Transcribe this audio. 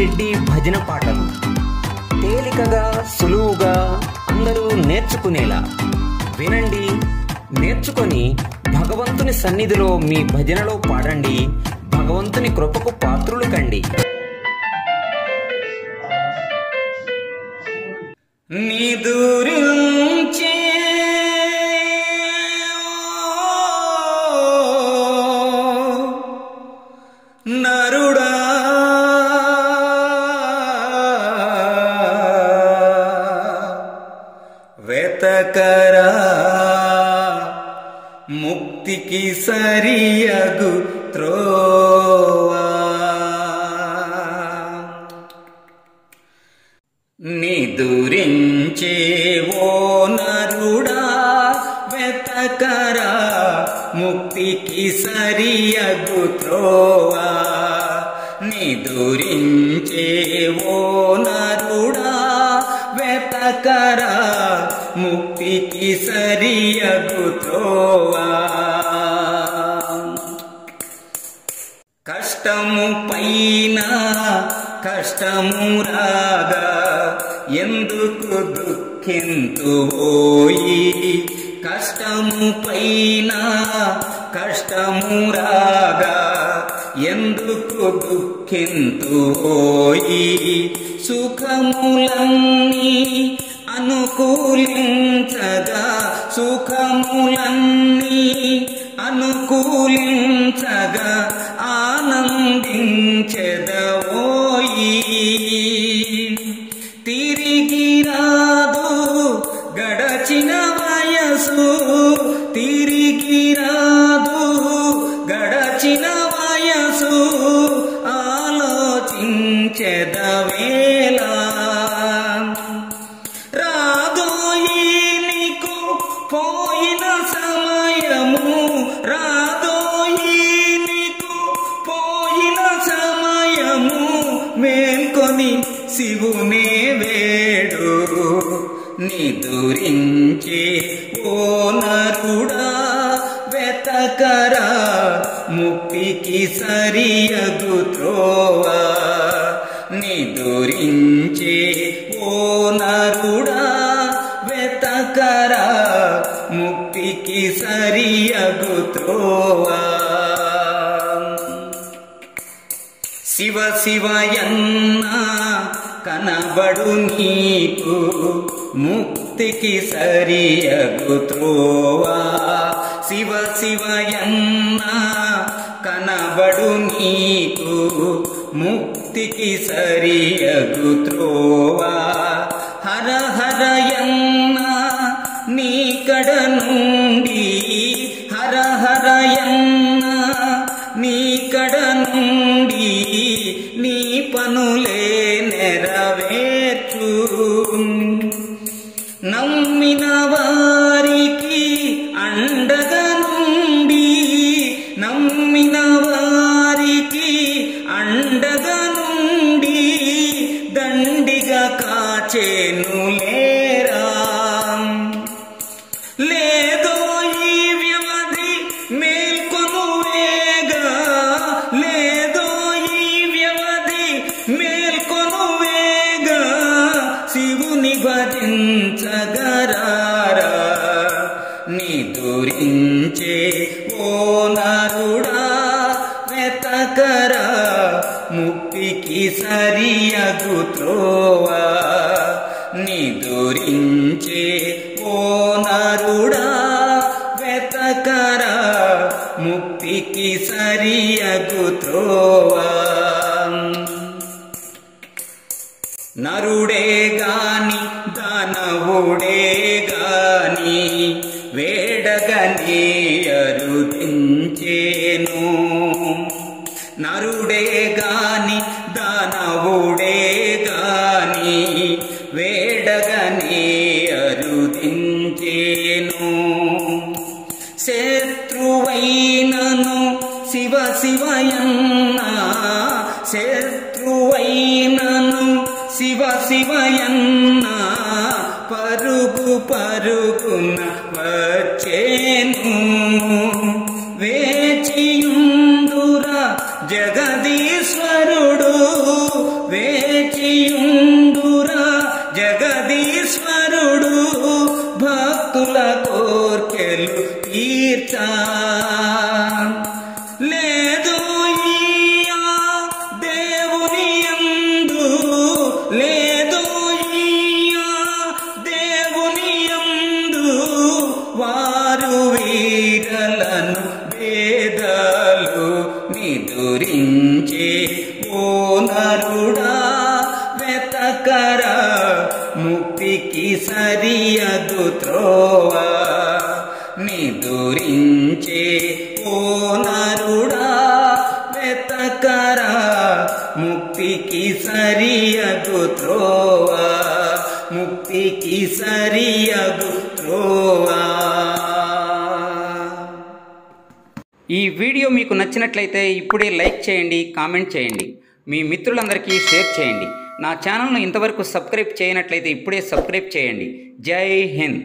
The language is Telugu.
రెడ్డి భజన పాటలు. తేలికగా సులువుగా అందరూ నేర్చుకునేలా. వినండి నేర్చుకొని భగవంతుని సన్నిధిలో మీ భజనలో పాడండి. భగవంతుని కృపకు పాత్రులు కండి. నిదురించే వెతకరా ముక్తికి సరియగు త్రోవా నిదురించే ఓ నరుడా వెతకరా ముక్తికి సరియగు త్రోవా నిదురించే ఓ నరుడా వెతకరా ముక్తికి సరియగు కష్టము పైన కష్టము రాగా ఎందుకు దుఃఖింతువోయి కష్టము పైన కష్టము రాగా ఎందుకు దుఃఖింతువోయి సుఖములన్నీ అనుకూలించగా సుఖములన్నీ అనుకూలించగా శివునే వేడు. నిదురించే ఓ నరుడా వెతకరా ముక్తికి సరియగు త్రోవా. నిదురించే ఓ నరుడా వెతకరా ముక్తికి సరియగు త్రోవా. శివ శివయన్న కనబడు నీకు ముక్తికి సరియగు త్రోవా. శివ శివయన్న కనబడు నీకు ముక్తికి సరియగు త్రోవా. పనులే నెరవేర్చు. శివుని భజించగరారా నిదురించే ఓ నరుడా వెతకరా ముక్తికి సరియగు త్రోవా. నిదురించే ఓ నరుడా వెతకరా ముక్తికి సరియగు త్రోవా. నరుడే గాని గాని వేడగని అరుదించేను నరుడే గాని దానవుడే గాని వేడగని అరుదించేను శత్రువైనను శివ శివయన్నా శత్రువైనను శివ శివయన్నా పరుగు పరుగున వచ్చేను వేచియుందుర జగదీశ్వరుడు. వేచియుందుర జగదీశ్వరుడు. భక్తుల కోర్కెలు తీర్చ. ముక్తికి సరియదు త్రోవా నిదురించే ఓ నరుడా వెతకరా ముక్తికి సరియదు త్రోవా ముక్తికి సరియదు త్రోవా. ఈ వీడియో మీకు నచ్చినట్లయితే ఇప్పుడే లైక్ చేయండి కామెంట్ చేయండి. మీ మిత్రులందరికీ షేర్ చేయండి. నా ఛానల్ను ఇంతవరకు సబ్స్క్రైబ్ చేయనట్లయితే ఇప్పుడే సబ్స్క్రైబ్ చేయండి. జై హింద్.